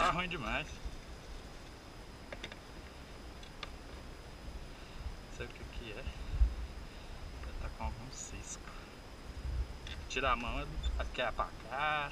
Tá ruim demais. Não sei o que que é. Deve tá com algum cisco. Tira a mão, quer é pra.